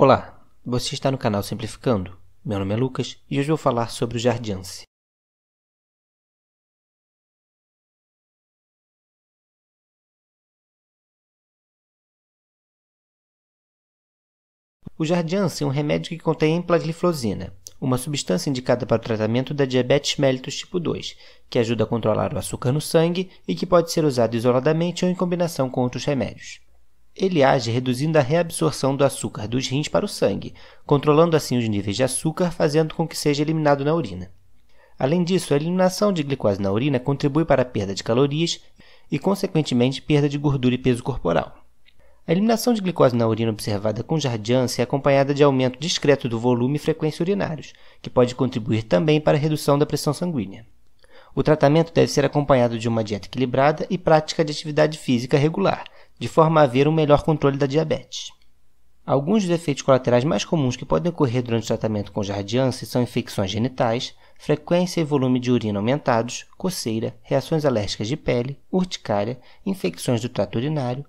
Olá, você está no canal Simplificando. Meu nome é Lucas e hoje vou falar sobre o Jardiance. O Jardiance é um remédio que contém emplagliflozina, uma substância indicada para o tratamento da diabetes mellitus tipo 2, que ajuda a controlar o açúcar no sangue e que pode ser usado isoladamente ou em combinação com outros remédios. Ele age reduzindo a reabsorção do açúcar dos rins para o sangue, controlando assim os níveis de açúcar, fazendo com que seja eliminado na urina. Além disso, a eliminação de glicose na urina contribui para a perda de calorias e, consequentemente, perda de gordura e peso corporal. A eliminação de glicose na urina observada com jardiance é acompanhada de aumento discreto do volume e frequência urinários, que pode contribuir também para a redução da pressão sanguínea. O tratamento deve ser acompanhado de uma dieta equilibrada e prática de atividade física regular, de forma a haver um melhor controle da diabetes. Alguns dos efeitos colaterais mais comuns que podem ocorrer durante o tratamento com jardiance são infecções genitais, frequência e volume de urina aumentados, coceira, reações alérgicas de pele, urticária, infecções do trato urinário,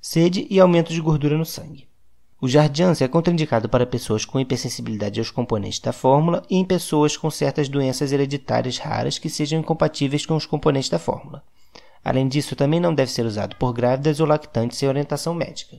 sede e aumento de gordura no sangue. O jardiance é contraindicado para pessoas com hipersensibilidade aos componentes da fórmula e em pessoas com certas doenças hereditárias raras que sejam incompatíveis com os componentes da fórmula. Além disso, também não deve ser usado por grávidas ou lactantes sem orientação médica.